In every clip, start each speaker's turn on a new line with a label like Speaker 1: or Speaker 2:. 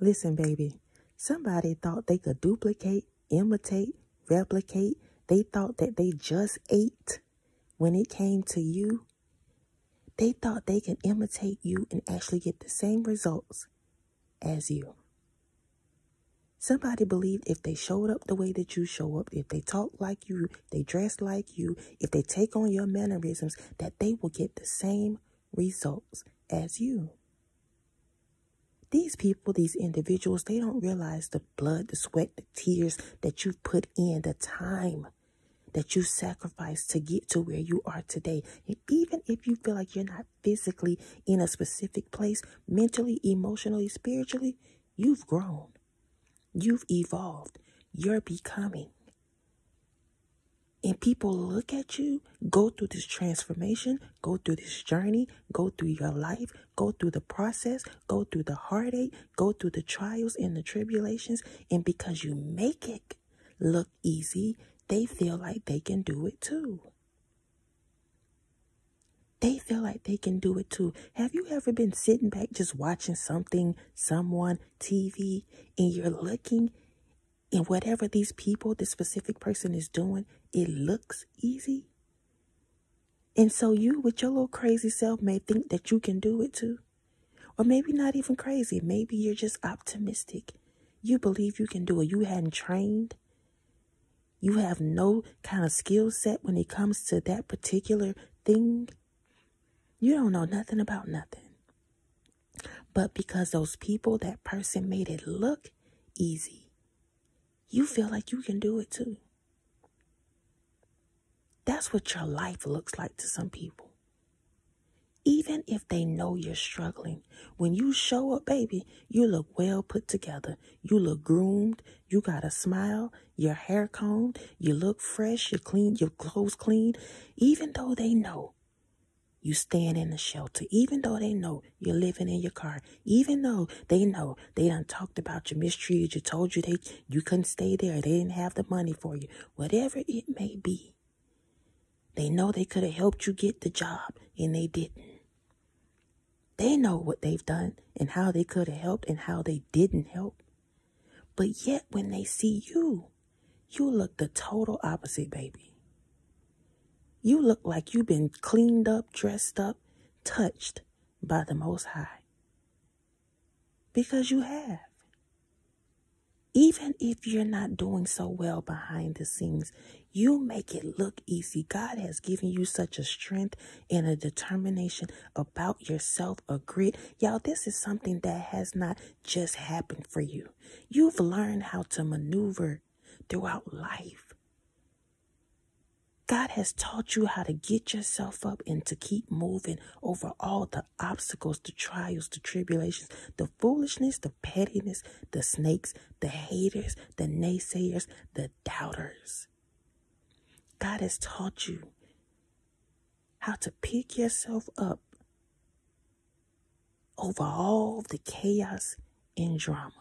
Speaker 1: Listen, baby, somebody thought they could duplicate, imitate, replicate. They thought that they just ate when it came to you. They thought they could imitate you and actually get the same results as you. Somebody believed if they showed up the way that you show up, if they talk like you, they dress like you, if they take on your mannerisms, that they will get the same results as you. These people, these individuals, they don't realize the blood, the sweat, the tears that you've put in, the time that you sacrificed to get to where you are today. And even if you feel like you're not physically in a specific place, mentally, emotionally, spiritually, you've grown. You've evolved. You're becoming. And people look at you, go through this transformation, go through this journey, go through your life, go through the process, go through the heartache, go through the trials and the tribulations. And because you make it look easy, they feel like they can do it too. They feel like they can do it too. Have you ever been sitting back just watching something, someone, TV, and you're looking and whatever these people, this specific person is doing, it looks easy? And so you, with your little crazy self, may think that you can do it too. Or maybe not even crazy. Maybe you're just optimistic. You believe you can do it. You hadn't trained. You have no kind of skill set when it comes to that particular thing. You don't know nothing about nothing. But because those people, that person made it look easy, you feel like you can do it too. That's what your life looks like to some people. Even if they know you're struggling, when you show up, baby, you look well put together. You look groomed. You got a smile. Your hair combed. You look fresh. You clean. Your clothes clean. Even though they know you stand in the shelter, even though they know you're living in your car, even though they know they done talked about you, mistreated you, told you they you couldn't stay there, they didn't have the money for you, whatever it may be. They know they could have helped you get the job and they didn't. They know what they've done and how they could have helped and how they didn't help. But yet when they see you, you look the total opposite, baby. You look like you've been cleaned up, dressed up, touched by the Most High. Because you have. Even if you're not doing so well behind the scenes, you make it look easy. God has given you such a strength and a determination about yourself, a grit. Y'all, this is something that has not just happened for you. You've learned how to maneuver throughout life. God has taught you how to get yourself up and to keep moving over all the obstacles, the trials, the tribulations, the foolishness, the pettiness, the snakes, the haters, the naysayers, the doubters. God has taught you how to pick yourself up over all the chaos and drama.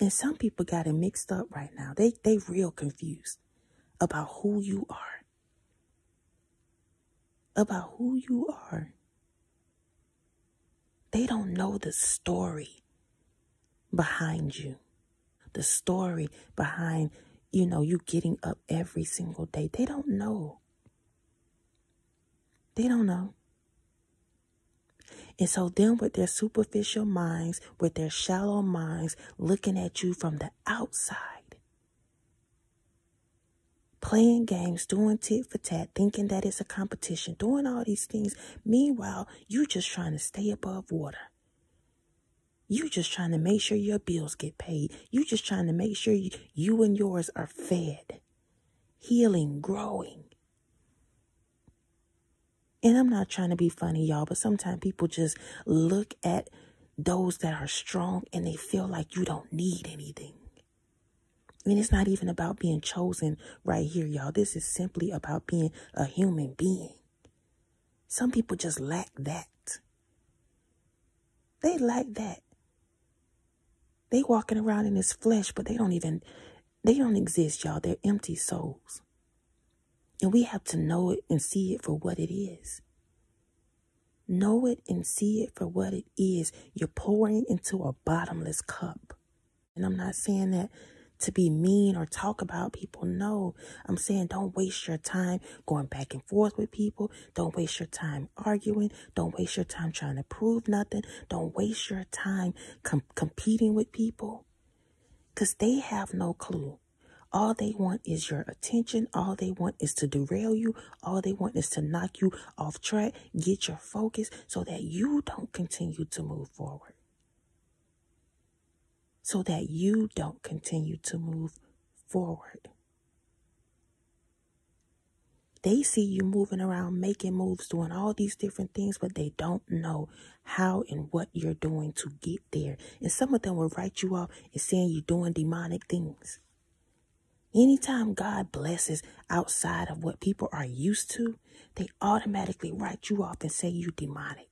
Speaker 1: And some people got it mixed up right now. They they real confused about who you are. About who you are. They don't know the story behind you. The story behind, you know, you getting up every single day. They don't know. They don't know. And so, them with their superficial minds, with their shallow minds, looking at you from the outside, playing games, doing tit for tat, thinking that it's a competition, doing all these things. Meanwhile, you just trying to stay above water. You just trying to make sure your bills get paid. You just trying to make sure you, you and yours are fed, healing, growing. And I'm not trying to be funny, y'all, but sometimes people just look at those that are strong and they feel like you don't need anything. And it's not even about being chosen right here, y'all. This is simply about being a human being. Some people just lack that. They lack that. They walking around in this flesh, but they don't even, they don't exist, y'all. They're empty souls. And we have to know it and see it for what it is. Know it and see it for what it is. You're pouring into a bottomless cup. And I'm not saying that to be mean or talk about people. No, I'm saying don't waste your time going back and forth with people. Don't waste your time arguing. Don't waste your time trying to prove nothing. Don't waste your time com- competing with people because they have no clue. All they want is your attention. All they want is to derail you. All they want is to knock you off track, get your focus so that you don't continue to move forward so that you don't continue to move forward. They see you moving around, making moves, doing all these different things, but they don't know how and what you're doing to get there. And some of them will write you off and saying you're doing demonic things. Anytime God blesses outside of what people are used to, they automatically write you off and say you're demonic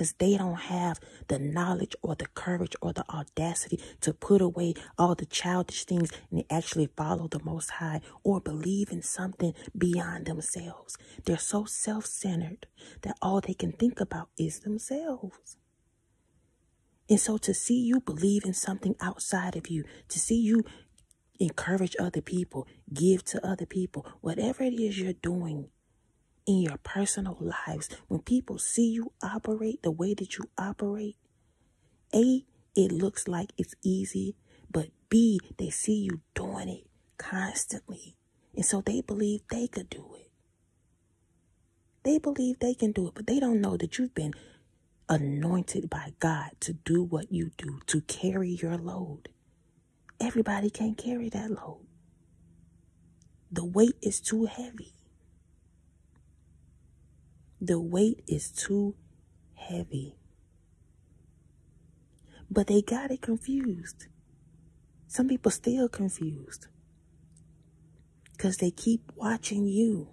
Speaker 1: because they don't have the knowledge or the courage or the audacity to put away all the childish things and actually follow the Most High or believe in something beyond themselves. They're so self centered that all they can think about is themselves. And so to see you believe in something outside of you, to see you encourage other people, give to other people, whatever it is you're doing in your personal lives, when people see you operate the way that you operate, A, it looks like it's easy, but B, they see you doing it constantly. And so they believe they could do it. They believe they can do it, but they don't know that you've been anointed by God to do what you do, to carry your load. Everybody can't carry that load. The weight is too heavy. The weight is too heavy. But they got it confused. Some people still confused. Because they keep watching you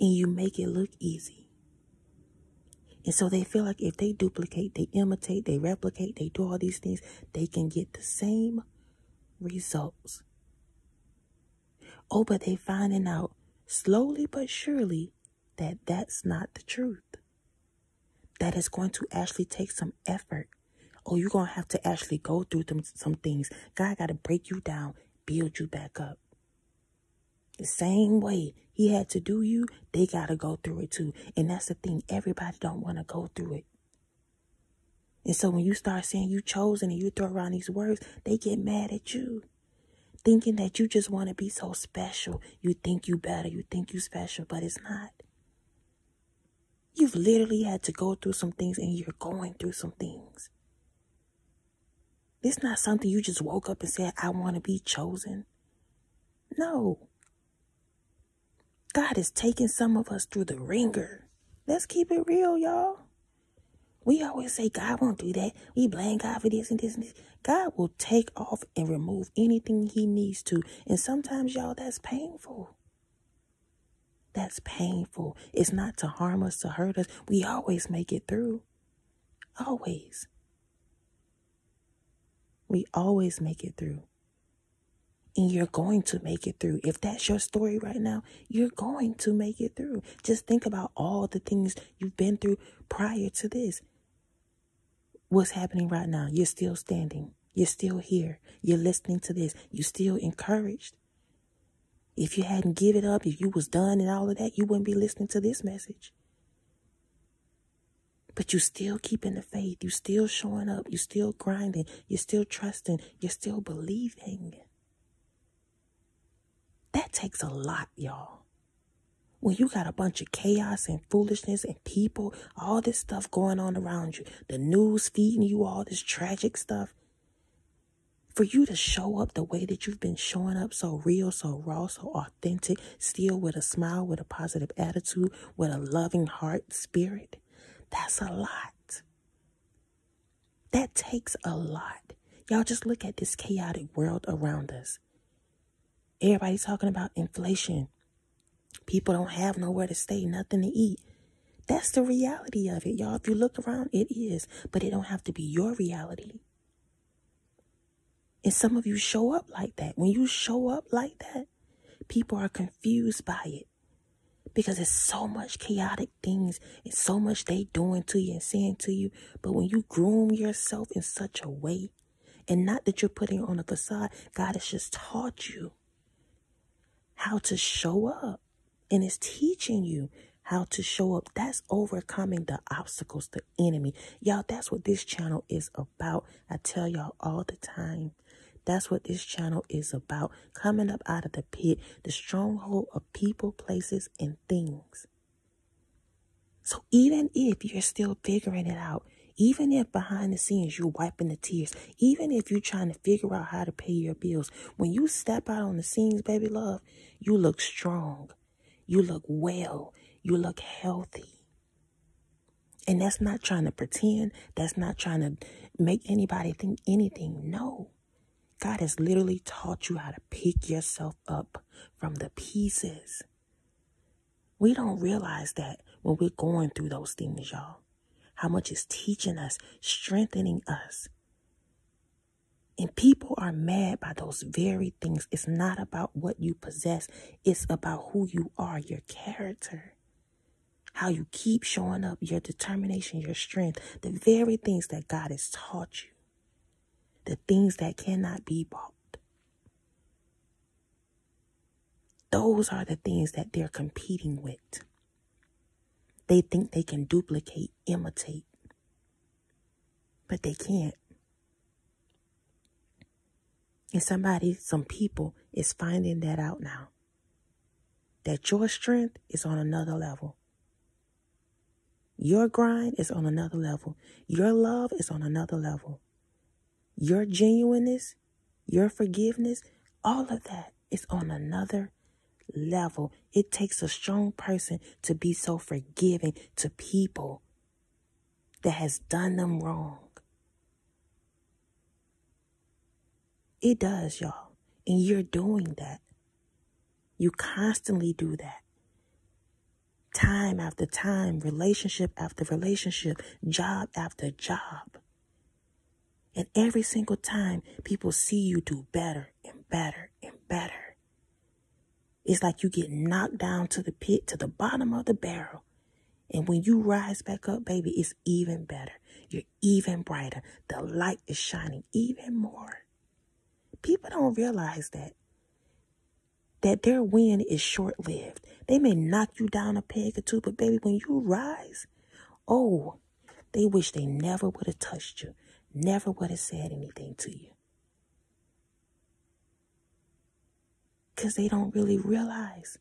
Speaker 1: and you make it look easy. And so they feel like if they duplicate, they imitate, they replicate, they do all these things, they can get the same results. Oh, but they finding out slowly but surely that that's not the truth. That is going to actually take some effort. Or you're going to have to actually go through them, some things. God got to break you down, build you back up. The same way he had to do you, they got to go through it too. And that's the thing. Everybody don't want to go through it. And so when you start saying you chosen and you throw around these words, they get mad at you. Thinking that you just want to be so special. You think you better. You think you special, but it's not. You've literally had to go through some things and you're going through some things. It's not something you just woke up and said, I want to be chosen. No. God is taking some of us through the wringer. Let's keep it real, y'all. We always say God won't do that. We blame God for this and this and this. God will take off and remove anything he needs to. And sometimes, y'all, that's painful that's painful. It's not to harm us, to hurt us. We always make it through. Always. We always make it through. And you're going to make it through. If that's your story right now, you're going to make it through. Just think about all the things you've been through prior to this. What's happening right now? You're still standing. You're still here. You're listening to this. You're still encouraged. If you hadn't given up, if you was done and all of that, you wouldn't be listening to this message. But you still keeping the faith. You still showing up. You still grinding. You're still trusting. You're still believing. That takes a lot, y'all. When you got a bunch of chaos and foolishness and people, all this stuff going on around you, the news feeding you all this tragic stuff, for you to show up the way that you've been showing up so real, so raw, so authentic, still with a smile, with a positive attitude, with a loving heart, spirit, that's a lot. That takes a lot. Y'all just look at this chaotic world around us. Everybody's talking about inflation. People don't have nowhere to stay, nothing to eat. That's the reality of it, y'all. If you look around, it is. But it don't have to be your reality. And some of you show up like that. When you show up like that, people are confused by it. because it's so much chaotic things and so much they doing to you and saying to you. But when you groom yourself in such a way, and not that you're putting on a facade, God has just taught you how to show up and is teaching you how to show up. That's overcoming the obstacles, the enemy. Y'all, that's what this channel is about. I tell y'all all the time. That's what this channel is about. Coming up out of the pit, the stronghold of people, places, and things. So even if you're still figuring it out, even if behind the scenes you're wiping the tears, even if you're trying to figure out how to pay your bills, when you step out on the scenes, baby love, you look strong. You look well. You look healthy. And that's not trying to pretend. That's not trying to make anybody think anything. No. God has literally taught you how to pick yourself up from the pieces. We don't realize that when we're going through those things, y'all. How much it's teaching us, strengthening us. And people are mad by those very things. It's not about what you possess, it's about who you are, your character. How you keep showing up, your determination, your strength, the very things that God has taught you the things that cannot be bought. Those are the things that they're competing with. They think they can duplicate, imitate, but they can't. And somebody, some people is finding that out now. That your strength is on another level. Your grind is on another level. Your love is on another level your genuineness, your forgiveness, all of that is on another level. It takes a strong person to be so forgiving to people that has done them wrong. It does, y'all. And you're doing that. You constantly do that. Time after time, relationship after relationship, job after job. And every single time people see you do better and better and better, it's like you get knocked down to the pit, to the bottom of the barrel. And when you rise back up, baby, it's even better. You're even brighter. The light is shining even more. People don't realize that. That their win is short lived. They may knock you down a peg or two, but baby, when you rise, oh, they wish they never would have touched you never would have said anything to you. Because they don't really realize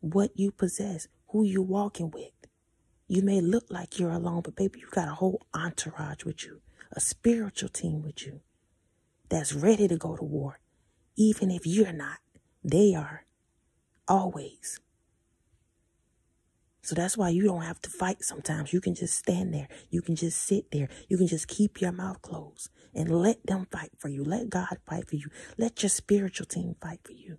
Speaker 1: what you possess, who you're walking with. You may look like you're alone, but baby, you got a whole entourage with you, a spiritual team with you that's ready to go to war. Even if you're not, they are always. So that's why you don't have to fight sometimes. You can just stand there. You can just sit there. You can just keep your mouth closed and let them fight for you. Let God fight for you. Let your spiritual team fight for you.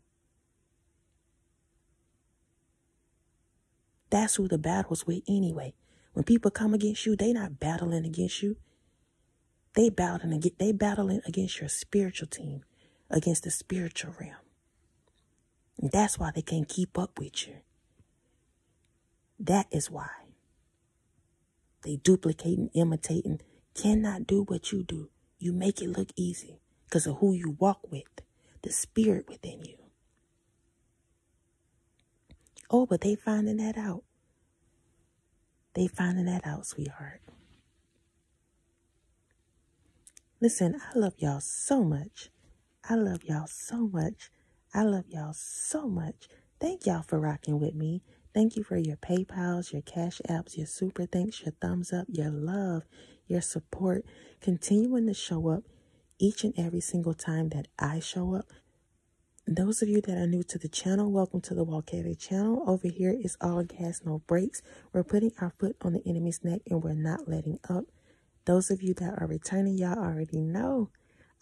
Speaker 1: That's who the battle's with anyway. When people come against you, they not battling against you. They battling against, they battling against your spiritual team, against the spiritual realm. And that's why they can't keep up with you. That is why. They imitate and cannot do what you do. You make it look easy because of who you walk with, the spirit within you. Oh, but they finding that out. They finding that out, sweetheart. Listen, I love y'all so much. I love y'all so much. I love y'all so much. Thank y'all for rocking with me. Thank you for your PayPals, your Cash Apps, your Super Thanks, your thumbs up, your love, your support, continuing to show up each and every single time that I show up. Those of you that are new to the channel, welcome to the Walk Heavy channel. Over here is all gas, no brakes. We're putting our foot on the enemy's neck and we're not letting up. Those of you that are returning, y'all already know.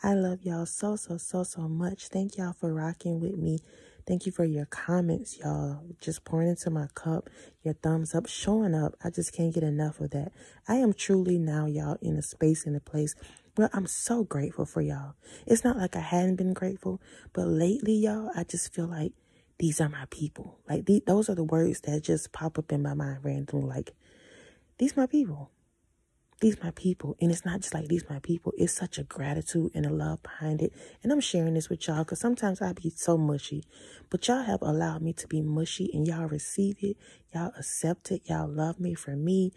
Speaker 1: I love y'all so, so, so, so much. Thank y'all for rocking with me Thank you for your comments, y'all. Just pouring into my cup, your thumbs up, showing up. I just can't get enough of that. I am truly now, y'all, in a space, in a place where I'm so grateful for y'all. It's not like I hadn't been grateful, but lately, y'all, I just feel like these are my people. Like the, those are the words that just pop up in my mind randomly. Like these my people. These my people. And it's not just like these my people. It's such a gratitude and a love behind it. And I'm sharing this with y'all because sometimes I be so mushy. But y'all have allowed me to be mushy and y'all receive it. Y'all accept it. Y'all love me for me.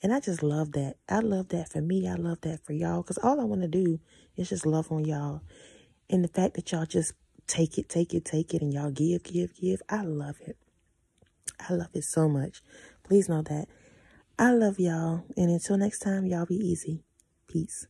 Speaker 1: And I just love that. I love that for me. I love that for y'all. Because all I want to do is just love on y'all. And the fact that y'all just take it, take it, take it, and y'all give, give, give. I love it. I love it so much. Please know that. I love y'all. And until next time, y'all be easy. Peace.